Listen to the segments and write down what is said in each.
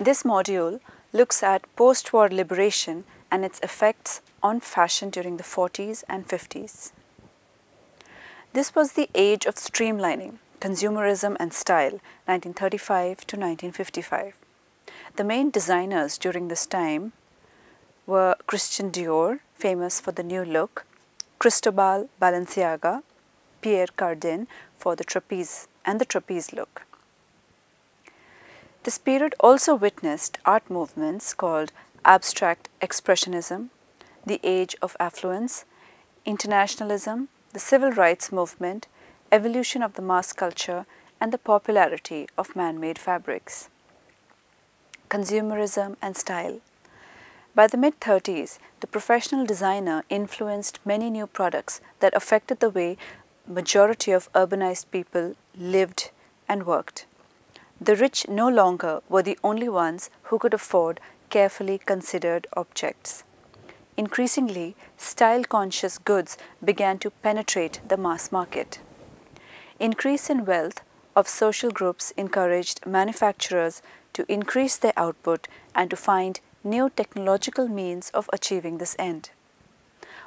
This module looks at post-war liberation and its effects on fashion during the 40s and 50s. This was the age of streamlining, consumerism and style, 1935 to 1955. The main designers during this time were Christian Dior, famous for the new look, Cristobal Balenciaga, Pierre Cardin for the trapeze and the trapeze look. This period also witnessed art movements called abstract expressionism, the age of affluence, internationalism, the civil rights movement, evolution of the mass culture, and the popularity of man-made fabrics. Consumerism and style. By the mid-30s, the professional designer influenced many new products that affected the way majority of urbanized people lived and worked. The rich no longer were the only ones who could afford carefully considered objects. Increasingly, style-conscious goods began to penetrate the mass market. Increase in wealth of social groups encouraged manufacturers to increase their output and to find new technological means of achieving this end.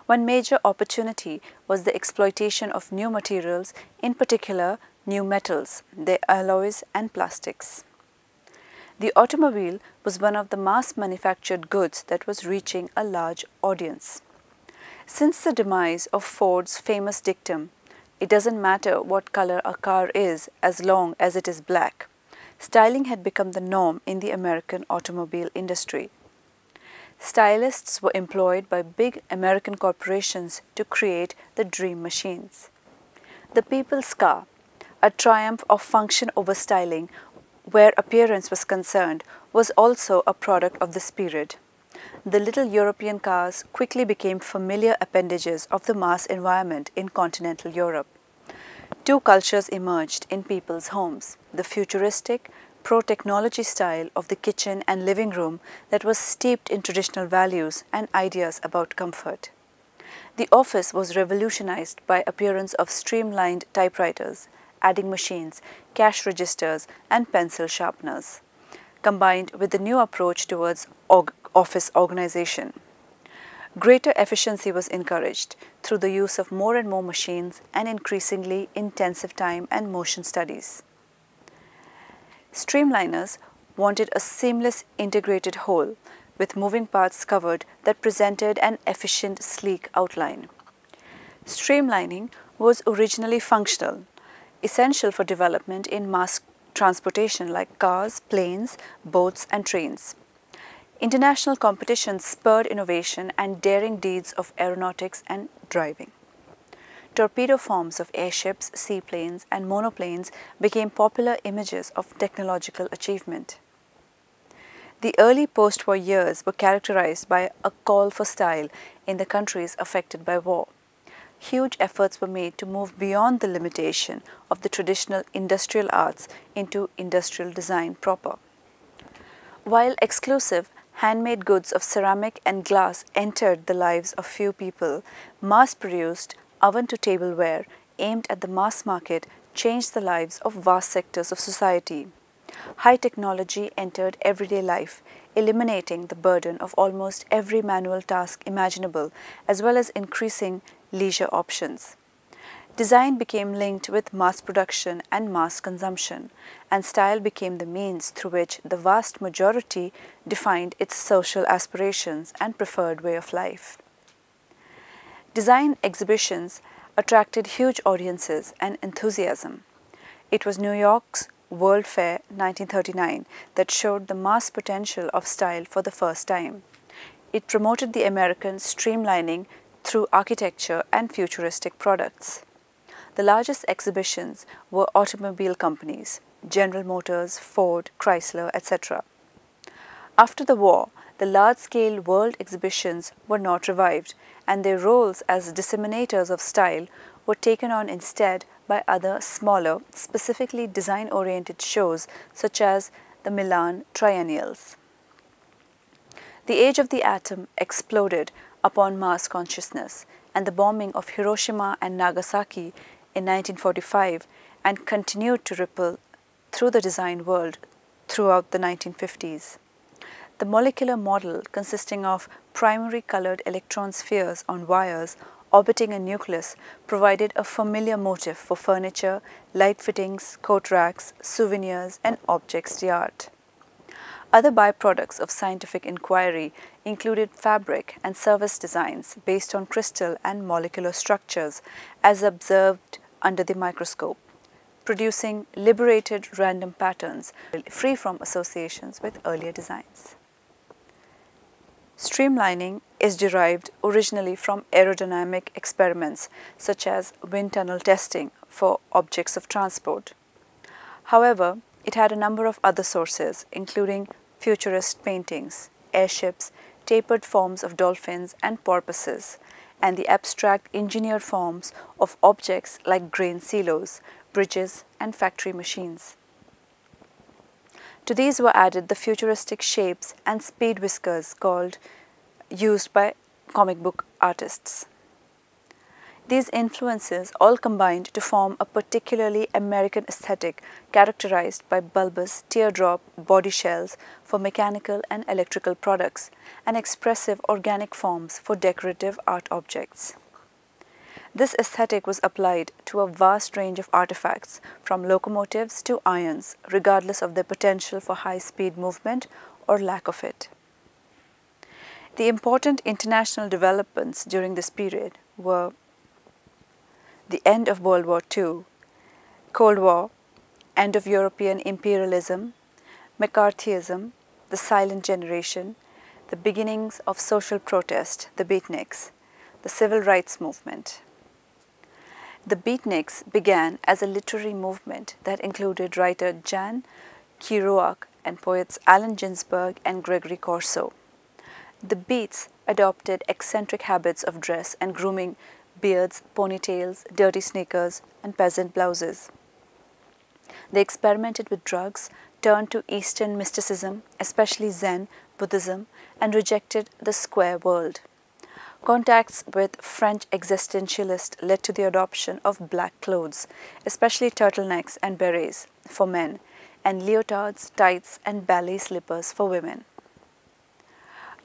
One major opportunity was the exploitation of new materials, in particular new metals, their alloys and plastics. The automobile was one of the mass manufactured goods that was reaching a large audience. Since the demise of Ford's famous dictum, it doesn't matter what color a car is as long as it is black, styling had become the norm in the American automobile industry. Stylists were employed by big American corporations to create the dream machines. The people's car, a triumph of function over styling, where appearance was concerned, was also a product of this period. The little European cars quickly became familiar appendages of the mass environment in continental Europe. Two cultures emerged in people's homes, the futuristic, pro-technology style of the kitchen and living room that was steeped in traditional values and ideas about comfort. The office was revolutionized by appearance of streamlined typewriters, adding machines, cash registers, and pencil sharpeners, combined with the new approach towards office organization. Greater efficiency was encouraged through the use of more and more machines and increasingly intensive time and motion studies. Streamliners wanted a seamless integrated whole with moving parts covered that presented an efficient, sleek outline. Streamlining was originally functional essential for development in mass transportation like cars, planes, boats and trains. International competitions spurred innovation and daring deeds of aeronautics and driving. Torpedo forms of airships, seaplanes and monoplanes became popular images of technological achievement. The early post-war years were characterized by a call for style in the countries affected by war huge efforts were made to move beyond the limitation of the traditional industrial arts into industrial design proper. While exclusive, handmade goods of ceramic and glass entered the lives of few people, mass-produced oven-to-tableware aimed at the mass market changed the lives of vast sectors of society. High technology entered everyday life, eliminating the burden of almost every manual task imaginable, as well as increasing leisure options. Design became linked with mass production and mass consumption, and style became the means through which the vast majority defined its social aspirations and preferred way of life. Design exhibitions attracted huge audiences and enthusiasm. It was New York's World Fair 1939 that showed the mass potential of style for the first time. It promoted the American streamlining through architecture and futuristic products. The largest exhibitions were automobile companies, General Motors, Ford, Chrysler, etc. After the war, the large-scale world exhibitions were not revived and their roles as disseminators of style were taken on instead by other smaller, specifically design-oriented shows such as the Milan Triennials. The age of the atom exploded upon mass consciousness and the bombing of Hiroshima and Nagasaki in 1945 and continued to ripple through the design world throughout the 1950s. The molecular model consisting of primary colored electron spheres on wires orbiting a nucleus provided a familiar motif for furniture, light fittings, coat racks, souvenirs and objects d'art. Other byproducts of scientific inquiry included fabric and service designs based on crystal and molecular structures as observed under the microscope, producing liberated random patterns free from associations with earlier designs. Streamlining is derived originally from aerodynamic experiments such as wind tunnel testing for objects of transport. However, it had a number of other sources including futurist paintings, airships, tapered forms of dolphins and porpoises, and the abstract engineered forms of objects like grain silos, bridges and factory machines. To these were added the futuristic shapes and speed whiskers called used by comic book artists. These influences all combined to form a particularly American aesthetic characterized by bulbous teardrop body shells for mechanical and electrical products and expressive organic forms for decorative art objects. This aesthetic was applied to a vast range of artifacts, from locomotives to irons, regardless of their potential for high-speed movement or lack of it. The important international developments during this period were the end of World War II, Cold War, end of European imperialism, McCarthyism, the silent generation, the beginnings of social protest, the beatniks, the civil rights movement. The beatniks began as a literary movement that included writer Jack Kerouac and poets Allen Ginsberg and Gregory Corso. The Beats adopted eccentric habits of dress and grooming beards, ponytails, dirty sneakers, and peasant blouses. They experimented with drugs, turned to Eastern mysticism, especially Zen, Buddhism, and rejected the square world. Contacts with French existentialists led to the adoption of black clothes, especially turtlenecks and berets for men, and leotards, tights, and ballet slippers for women.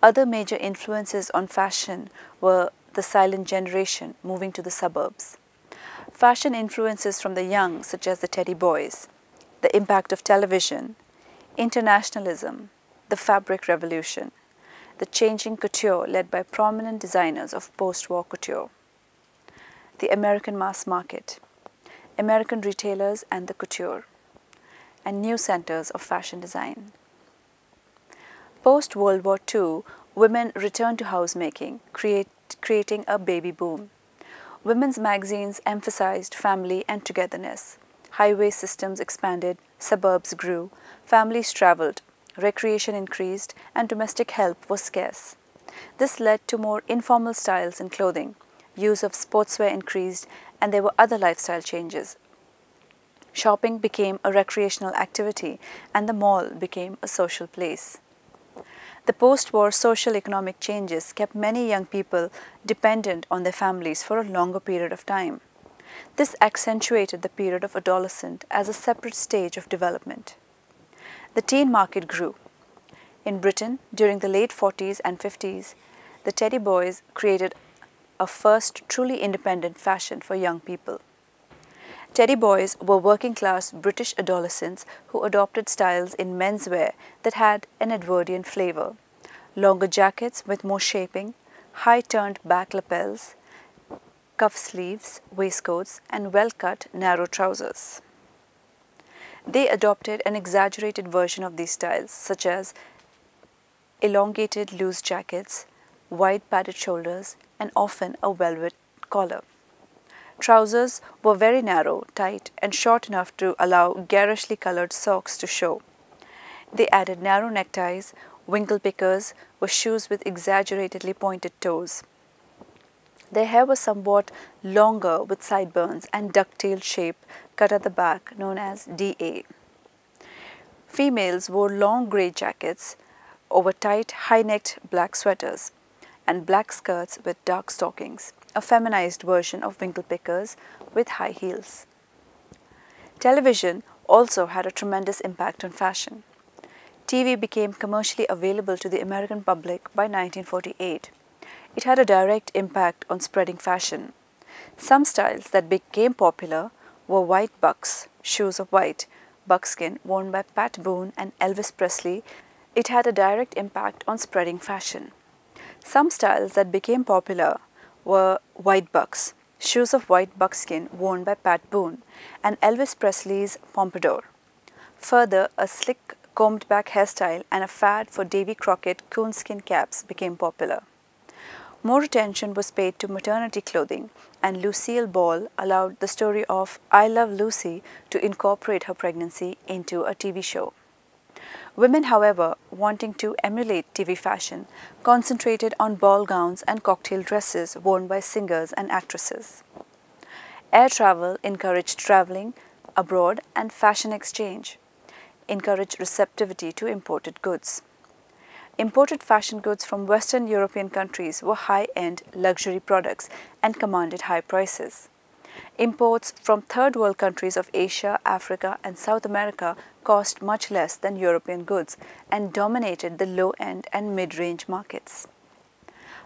Other major influences on fashion were the silent generation moving to the suburbs. Fashion influences from the young, such as the Teddy Boys, the impact of television, internationalism, the fabric revolution, the changing couture led by prominent designers of post-war couture, the American mass market, American retailers and the couture, and new centers of fashion design. Post-World War II, women returned to housemaking, create, creating a baby boom. Women's magazines emphasized family and togetherness. Highway systems expanded, suburbs grew, families traveled, recreation increased, and domestic help was scarce. This led to more informal styles in clothing. Use of sportswear increased, and there were other lifestyle changes. Shopping became a recreational activity, and the mall became a social place. The post-war social economic changes kept many young people dependent on their families for a longer period of time. This accentuated the period of adolescence as a separate stage of development. The teen market grew. In Britain, during the late 40s and 50s, the Teddy Boys created a first truly independent fashion for young people. Teddy Boys were working class British adolescents who adopted styles in menswear that had an Edwardian flavor. Longer jackets with more shaping, high turned back lapels, cuff sleeves, waistcoats, and well cut narrow trousers. They adopted an exaggerated version of these styles, such as elongated loose jackets, wide padded shoulders, and often a velvet collar. Trousers were very narrow, tight, and short enough to allow garishly colored socks to show. They added narrow neckties, winkle pickers, or shoes with exaggeratedly pointed toes. Their hair was somewhat longer with sideburns and duck-tailed shape cut at the back known as DA. Females wore long grey jackets over tight high-necked black sweaters and black skirts with dark stockings, a feminized version of winkle pickers with high heels. Television also had a tremendous impact on fashion. TV became commercially available to the American public by 1948. It had a direct impact on spreading fashion. Some styles that became popular were white bucks, shoes of white, buckskin worn by Pat Boone and Elvis Presley. It had a direct impact on spreading fashion. Some styles that became popular were white bucks, shoes of white buckskin worn by Pat Boone, and Elvis Presley's pompadour. Further, a slick combed back hairstyle and a fad for Davy Crockett coonskin caps became popular. More attention was paid to maternity clothing, and Lucille Ball allowed the story of I Love Lucy to incorporate her pregnancy into a TV show. Women, however, wanting to emulate TV fashion, concentrated on ball gowns and cocktail dresses worn by singers and actresses. Air travel encouraged traveling abroad and fashion exchange, encouraged receptivity to imported goods. Imported fashion goods from Western European countries were high-end luxury products and commanded high prices. Imports from third world countries of Asia, Africa and South America cost much less than European goods and dominated the low-end and mid-range markets.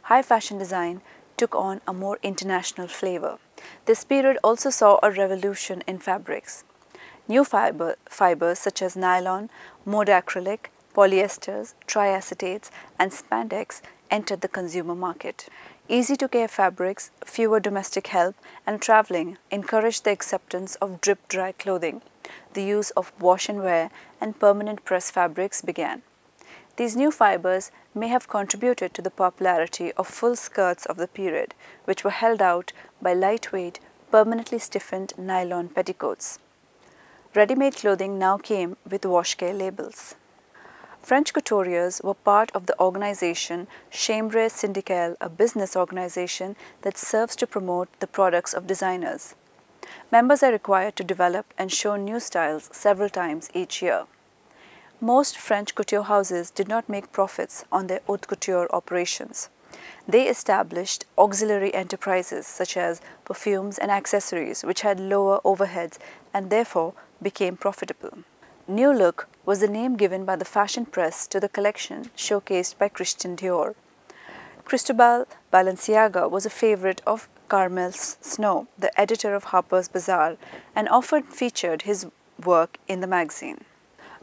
High fashion design took on a more international flavor. This period also saw a revolution in fabrics. New fiber, fibers such as nylon, modacrylic, polyesters, triacetates and spandex entered the consumer market. Easy-to-care fabrics, fewer domestic help and traveling encouraged the acceptance of drip-dry clothing. The use of wash and wear and permanent press fabrics began. These new fibers may have contributed to the popularity of full skirts of the period, which were held out by lightweight, permanently stiffened nylon petticoats. Ready-made clothing now came with wash care labels. French couturiers were part of the organization Chambre Syndicale, a business organization that serves to promote the products of designers. Members are required to develop and show new styles several times each year. Most French couture houses did not make profits on their haute couture operations. They established auxiliary enterprises such as perfumes and accessories which had lower overheads and therefore became profitable. New Look was the name given by the fashion press to the collection showcased by Christian Dior. Cristobal Balenciaga was a favorite of Carmel Snow, the editor of Harper's Bazaar, and often featured his work in the magazine.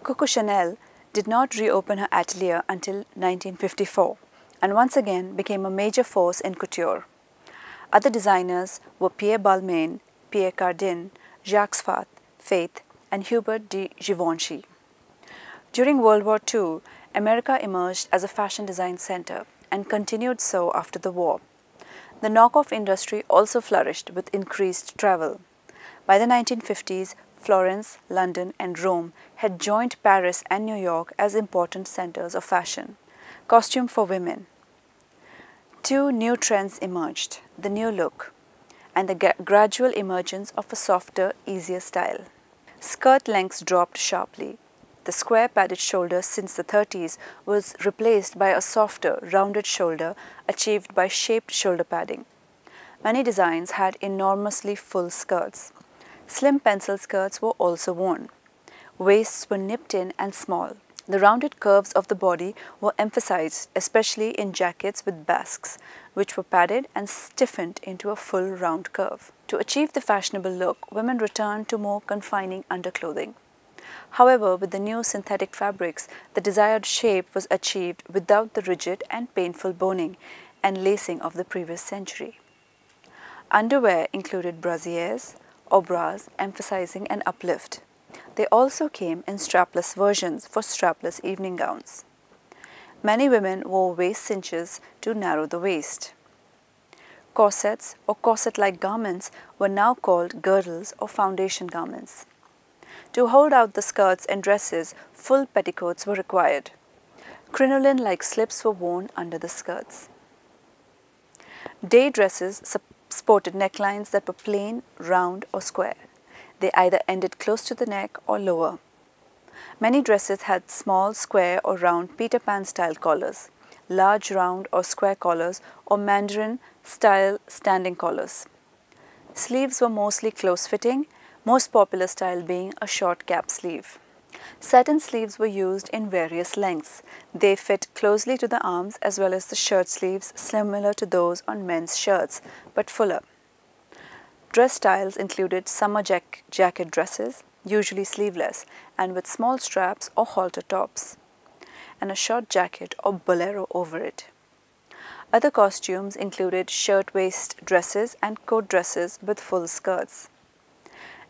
Coco Chanel did not reopen her atelier until 1954 and once again became a major force in couture. Other designers were Pierre Balmain, Pierre Cardin, Jacques Fath, Faith, and Hubert de Givenchy. During World War II, America emerged as a fashion design center and continued so after the war. The knockoff industry also flourished with increased travel. By the 1950s, Florence, London and Rome had joined Paris and New York as important centers of fashion. Costume for women. Two new trends emerged, the new look and the gradual emergence of a softer, easier style. Skirt lengths dropped sharply. The square padded shoulder since the 30s was replaced by a softer, rounded shoulder achieved by shaped shoulder padding. Many designs had enormously full skirts. Slim pencil skirts were also worn. Waists were nipped in and small. The rounded curves of the body were emphasized, especially in jackets with basques, which were padded and stiffened into a full round curve. To achieve the fashionable look, women returned to more confining underclothing. However, with the new synthetic fabrics, the desired shape was achieved without the rigid and painful boning and lacing of the previous century. Underwear included brassieres or bras emphasizing an uplift. They also came in strapless versions for strapless evening gowns. Many women wore waist cinches to narrow the waist. Corsets or corset-like garments were now called girdles or foundation garments. To hold out the skirts and dresses, full petticoats were required. Crinoline-like slips were worn under the skirts. Day dresses sported necklines that were plain, round or square. They either ended close to the neck or lower. Many dresses had small, square or round Peter Pan style collars, large round or square collars or mandarin style standing collars. Sleeves were mostly close fitting, most popular style being a short cap sleeve. Set-in sleeves were used in various lengths. They fit closely to the arms as well as the shirt sleeves similar to those on men's shirts but fuller. Dress styles included summer jack jacket dresses, usually sleeveless and with small straps or halter tops, and a short jacket or bolero over it. Other costumes included shirt-waist dresses and coat dresses with full skirts.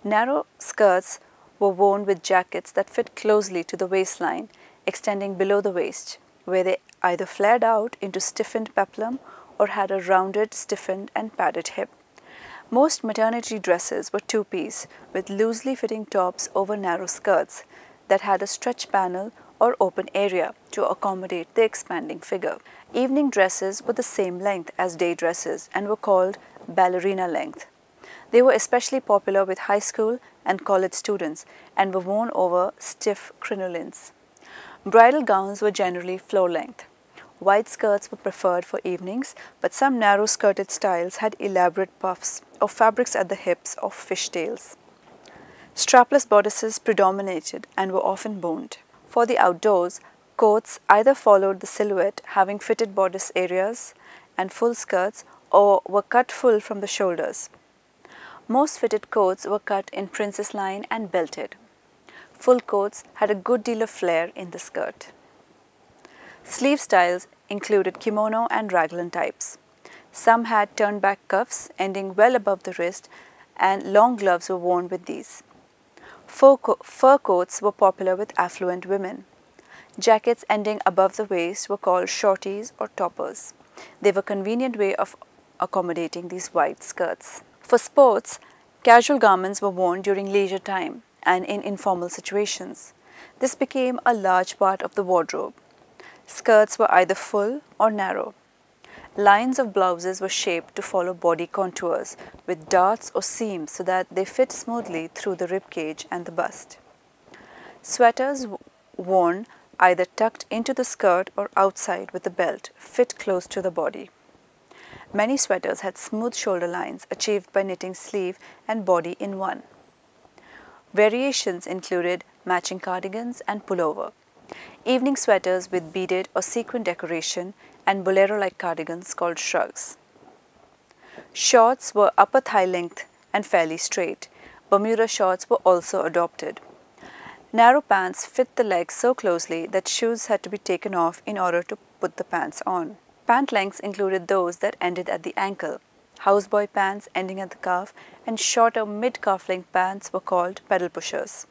Narrow skirts were worn with jackets that fit closely to the waistline, extending below the waist, where they either flared out into stiffened peplum or had a rounded, stiffened and padded hip. Most maternity dresses were two-piece with loosely fitting tops over narrow skirts that had a stretch panel or open area to accommodate the expanding figure. Evening dresses were the same length as day dresses and were called ballerina length. They were especially popular with high school and college students and were worn over stiff crinolines. Bridal gowns were generally floor length. Wide skirts were preferred for evenings, but some narrow skirted styles had elaborate puffs or fabrics at the hips of fishtails. Strapless bodices predominated and were often boned. For the outdoors, coats either followed the silhouette having fitted bodice areas and full skirts or were cut full from the shoulders. Most fitted coats were cut in princess line and belted. Full coats had a good deal of flare in the skirt. Sleeve styles included kimono and raglan types. Some had turned back cuffs ending well above the wrist and long gloves were worn with these. Fur, co fur coats were popular with affluent women. Jackets ending above the waist were called shorties or toppers. They were a convenient way of accommodating these wide skirts. For sports, casual garments were worn during leisure time and in informal situations. This became a large part of the wardrobe. Skirts were either full or narrow. Lines of blouses were shaped to follow body contours with darts or seams so that they fit smoothly through the rib cage and the bust. Sweaters worn either tucked into the skirt or outside with a belt fit close to the body. Many sweaters had smooth shoulder lines achieved by knitting sleeve and body in one. Variations included matching cardigans and pullover, evening sweaters with beaded or sequin decoration and bolero-like cardigans called shrugs. Shorts were upper thigh length and fairly straight. Bermuda shorts were also adopted. Narrow pants fit the legs so closely that shoes had to be taken off in order to put the pants on. Pant lengths included those that ended at the ankle. Houseboy pants ending at the calf and shorter mid-calf length pants were called pedal pushers.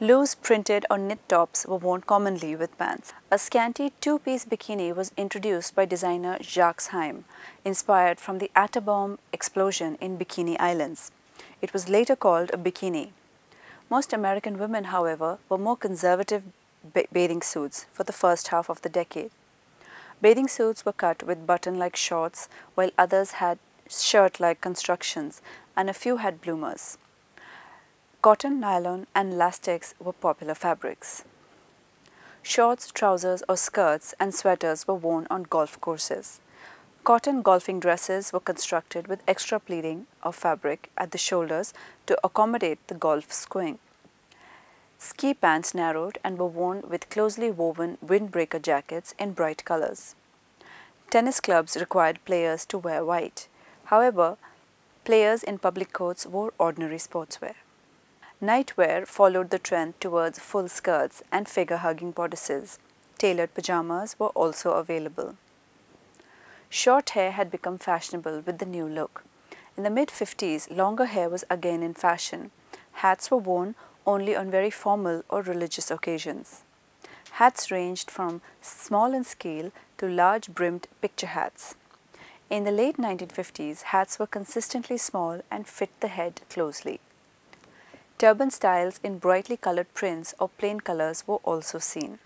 Loose printed or knit tops were worn commonly with pants. A scanty two-piece bikini was introduced by designer Jacques Heim, inspired from the atom explosion in Bikini Islands. It was later called a bikini. Most American women, however, were more conservative bathing suits for the first half of the decade. Bathing suits were cut with button-like shorts, while others had shirt-like constructions, and a few had bloomers. Cotton, nylon, and latex were popular fabrics. Shorts, trousers, or skirts and sweaters were worn on golf courses. Cotton golfing dresses were constructed with extra pleating of fabric at the shoulders to accommodate the golf swing. Ski pants narrowed and were worn with closely woven windbreaker jackets in bright colors. Tennis clubs required players to wear white. However, players in public courts wore ordinary sportswear. Nightwear followed the trend towards full skirts and figure-hugging bodices. Tailored pajamas were also available. Short hair had become fashionable with the new look. In the mid-50s, longer hair was again in fashion. Hats were worn only on very formal or religious occasions. Hats ranged from small in scale to large brimmed picture hats. In the late 1950s, hats were consistently small and fit the head closely. Turban styles in brightly colored prints or plain colors were also seen.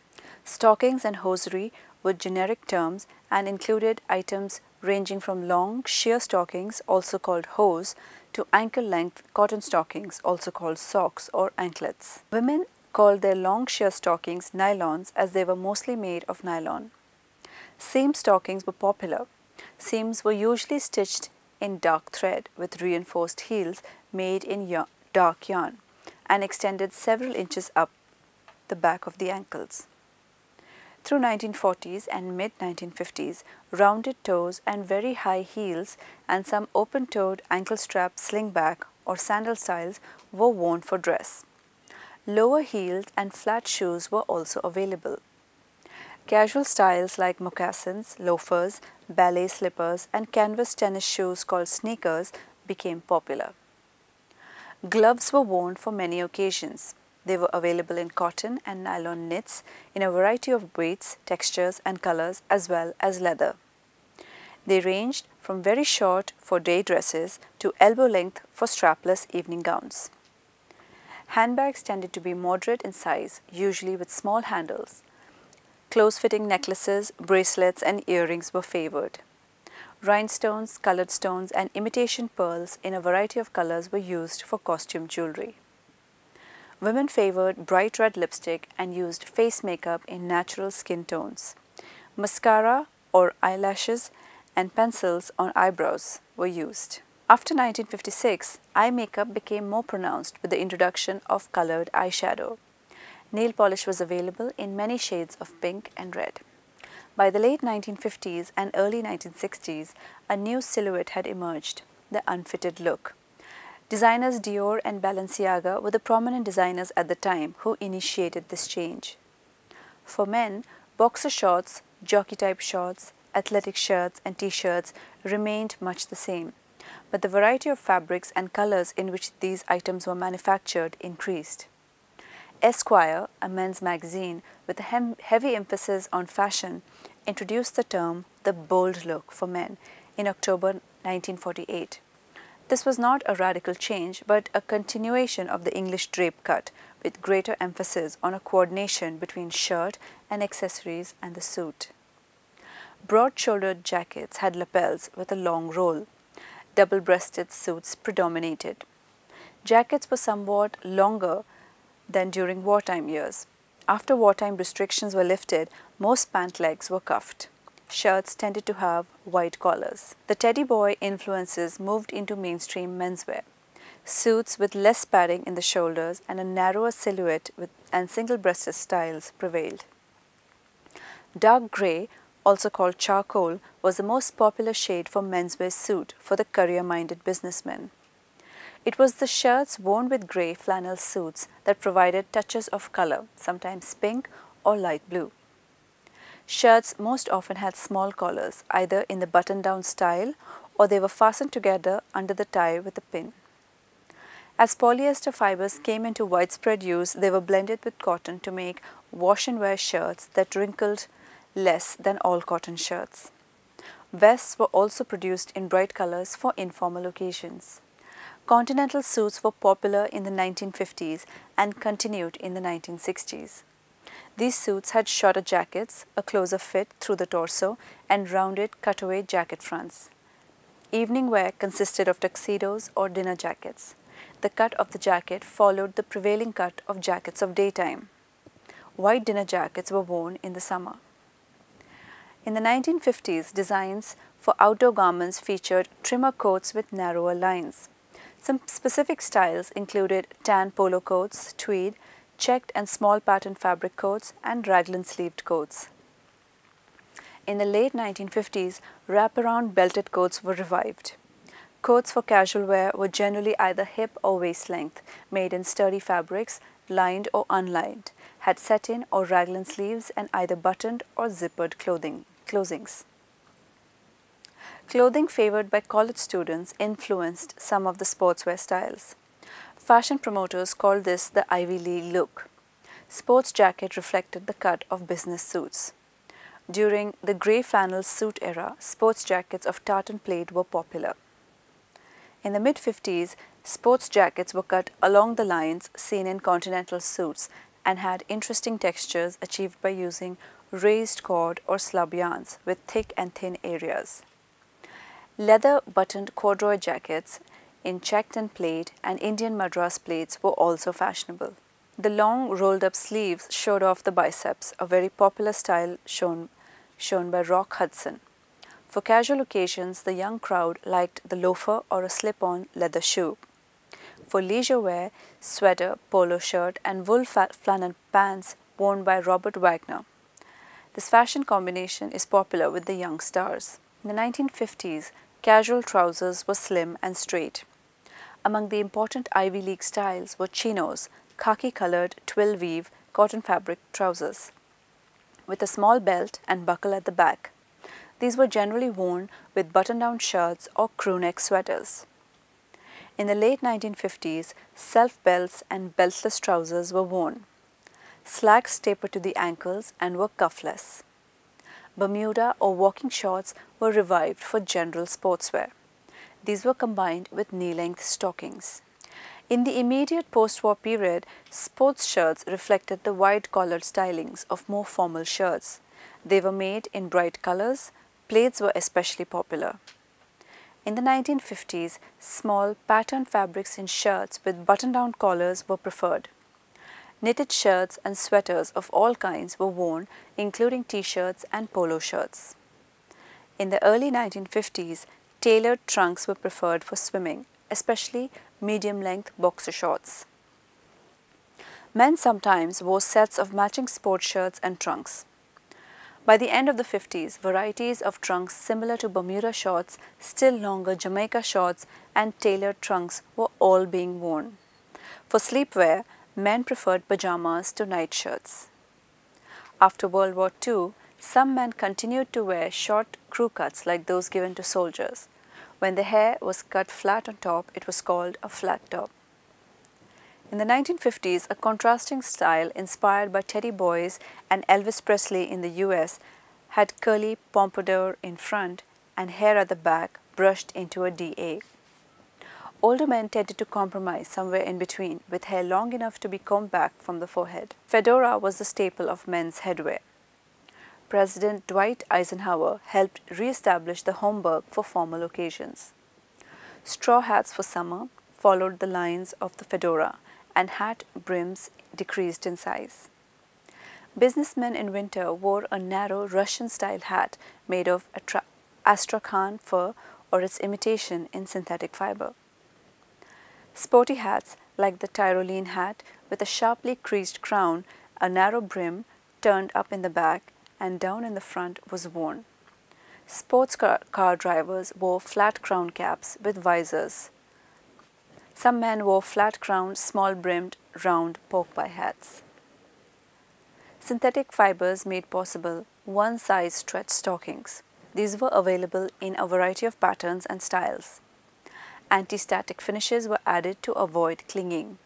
Stockings and hosiery were generic terms and included items ranging from long sheer stockings, also called hose, to ankle-length cotton stockings, also called socks or anklets. Women called their long sheer stockings nylons as they were mostly made of nylon. Seam stockings were popular. Seams were usually stitched in dark thread with reinforced heels made in dark yarn and extended several inches up the back of the ankles. Through 1940s and mid-1950s, rounded toes and very high heels and some open-toed ankle strap slingback or sandal styles were worn for dress. Lower heels and flat shoes were also available. Casual styles like moccasins, loafers, ballet slippers and canvas tennis shoes called sneakers became popular. Gloves were worn for many occasions. They were available in cotton and nylon knits in a variety of weights, textures and colors as well as leather. They ranged from very short for day dresses to elbow length for strapless evening gowns. Handbags tended to be moderate in size, usually with small handles. Close-fitting necklaces, bracelets and earrings were favored. Rhinestones, colored stones and imitation pearls in a variety of colors were used for costume jewelry. Women favored bright red lipstick and used face makeup in natural skin tones. Mascara or eyelashes and pencils on eyebrows were used. After 1956, eye makeup became more pronounced with the introduction of colored eyeshadow. Nail polish was available in many shades of pink and red. By the late 1950s and early 1960s, a new silhouette had emerged, the unfitted look. Designers Dior and Balenciaga were the prominent designers at the time who initiated this change. For men, boxer shorts, jockey-type shorts, athletic shirts and t-shirts remained much the same, but the variety of fabrics and colors in which these items were manufactured increased. Esquire, a men's magazine with a heavy emphasis on fashion, introduced the term the bold look for men in October 1948. This was not a radical change, but a continuation of the English drape cut with greater emphasis on a coordination between shirt and accessories and the suit. Broad-shouldered jackets had lapels with a long roll. Double-breasted suits predominated. Jackets were somewhat longer than during wartime years. After wartime restrictions were lifted, most pant legs were cuffed shirts tended to have wide collars. The teddy boy influences moved into mainstream menswear. Suits with less padding in the shoulders and a narrower silhouette with, and single-breasted styles prevailed. Dark grey, also called charcoal, was the most popular shade for menswear suit for the career-minded businessmen. It was the shirts worn with grey flannel suits that provided touches of color, sometimes pink or light blue. Shirts most often had small collars, either in the button-down style or they were fastened together under the tie with a pin. As polyester fibers came into widespread use, they were blended with cotton to make wash and wear shirts that wrinkled less than all cotton shirts. Vests were also produced in bright colors for informal occasions. Continental suits were popular in the 1950s and continued in the 1960s. These suits had shorter jackets, a closer fit through the torso, and rounded cutaway jacket fronts. Evening wear consisted of tuxedos or dinner jackets. The cut of the jacket followed the prevailing cut of jackets of daytime. White dinner jackets were worn in the summer. In the 1950s, designs for outdoor garments featured trimmer coats with narrower lines. Some specific styles included tan polo coats, tweed, checked and small pattern fabric coats and raglan sleeved coats. In the late 1950s, wraparound belted coats were revived. Coats for casual wear were generally either hip or waist length, made in sturdy fabrics, lined or unlined, had set-in or raglan sleeves and either buttoned or zippered clothing, closings. Clothing favored by college students influenced some of the sportswear styles. Fashion promoters called this the Ivy League look. Sports jacket reflected the cut of business suits. During the grey flannel suit era, sports jackets of tartan plaid were popular. In the mid-50s, sports jackets were cut along the lines seen in continental suits and had interesting textures achieved by using raised cord or slub yarns with thick and thin areas. Leather buttoned corduroy jackets in checked and plaid and Indian madras plaids were also fashionable. The long rolled up sleeves showed off the biceps, a very popular style shown, shown by Rock Hudson. For casual occasions, the young crowd liked the loafer or a slip-on leather shoe. For leisure wear, sweater, polo shirt and wool flannel pants worn by Robert Wagner. This fashion combination is popular with the young stars. In the 1950s, casual trousers were slim and straight. Among the important Ivy League styles were chinos, khaki-colored twill weave cotton fabric trousers with a small belt and buckle at the back. These were generally worn with button-down shirts or crewneck sweaters. In the late 1950s, self belts and beltless trousers were worn. Slacks tapered to the ankles and were cuffless. Bermuda or walking shorts were revived for general sportswear. These were combined with knee-length stockings. In the immediate post-war period, sports shirts reflected the wide-collared stylings of more formal shirts. They were made in bright colors. Plaids were especially popular. In the 1950s, small patterned fabrics in shirts with button-down collars were preferred. Knitted shirts and sweaters of all kinds were worn, including t-shirts and polo shirts. In the early 1950s, tailored trunks were preferred for swimming, especially medium-length boxer shorts. Men sometimes wore sets of matching sport shirts and trunks. By the end of the 50s, varieties of trunks similar to Bermuda shorts, still longer Jamaica shorts and tailored trunks were all being worn. For sleepwear, men preferred pajamas to nightshirts. After World War II, some men continued to wear short crew cuts like those given to soldiers. When the hair was cut flat on top, it was called a flat top. In the 1950s, a contrasting style inspired by Teddy Boys and Elvis Presley in the US had curly pompadour in front and hair at the back brushed into a DA. Older men tended to compromise somewhere in between with hair long enough to be combed back from the forehead. Fedora was the staple of men's headwear. President Dwight Eisenhower helped re-establish the Homburg for formal occasions. Straw hats for summer followed the lines of the fedora and hat brims decreased in size. Businessmen in winter wore a narrow Russian-style hat made of astrakhan fur or its imitation in synthetic fiber. Sporty hats like the Tyrolean hat with a sharply creased crown, a narrow brim turned up in the back and down in the front was worn. Sports car, car drivers wore flat crown caps with visors. Some men wore flat-crowned, small-brimmed, round pork-pie hats. Synthetic fibers made possible one-size stretch stockings. These were available in a variety of patterns and styles. Anti-static finishes were added to avoid clinging.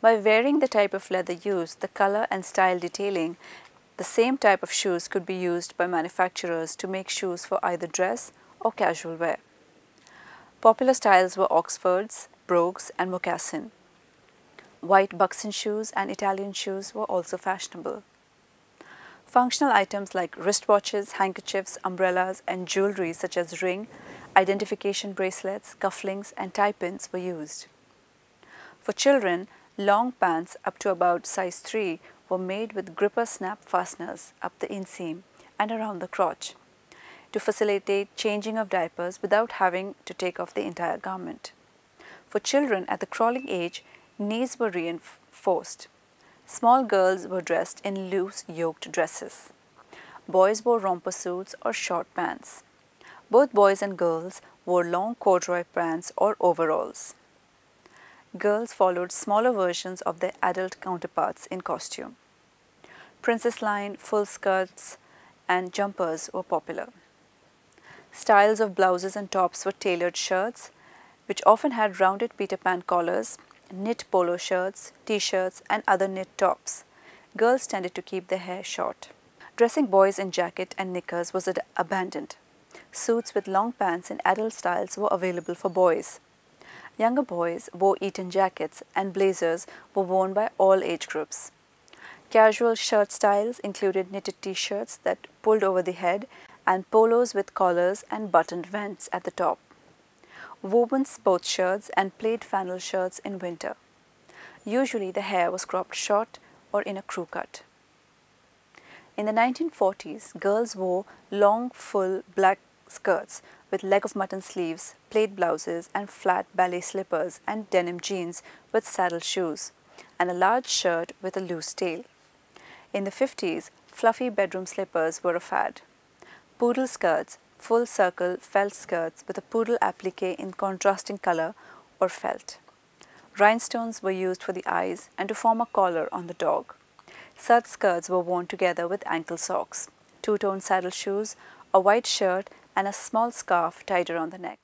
By varying the type of leather used, the color and style detailing the same type of shoes could be used by manufacturers to make shoes for either dress or casual wear. Popular styles were Oxfords, brogues and moccasin. White buckskin shoes and Italian shoes were also fashionable. Functional items like wristwatches, handkerchiefs, umbrellas and jewelry such as ring, identification bracelets, cufflinks and tie pins were used. For children, long pants up to about size 3 were made with gripper snap fasteners up the inseam and around the crotch to facilitate changing of diapers without having to take off the entire garment. For children at the crawling age, knees were reinforced. Small girls were dressed in loose yoked dresses. Boys wore romper suits or short pants. Both boys and girls wore long corduroy pants or overalls girls followed smaller versions of their adult counterparts in costume. Princess line, full skirts and jumpers were popular. Styles of blouses and tops were tailored shirts, which often had rounded Peter Pan collars, knit polo shirts, t-shirts and other knit tops. Girls tended to keep their hair short. Dressing boys in jacket and knickers was abandoned. Suits with long pants in adult styles were available for boys. Younger boys wore Eton jackets and blazers were worn by all age groups. Casual shirt styles included knitted t-shirts that pulled over the head and polos with collars and buttoned vents at the top. Woven sports shirts and plaid flannel shirts in winter. Usually the hair was cropped short or in a crew cut. In the 1940s, girls wore long, full black skirts with leg of mutton sleeves, plaid blouses and flat ballet slippers and denim jeans with saddle shoes, and a large shirt with a loose tail. In the 50s, fluffy bedroom slippers were a fad. Poodle skirts, full circle felt skirts with a poodle applique in contrasting color or felt. Rhinestones were used for the eyes and to form a collar on the dog. Such skirts were worn together with ankle socks, two-tone saddle shoes, a white shirt and a small scarf tied around the neck.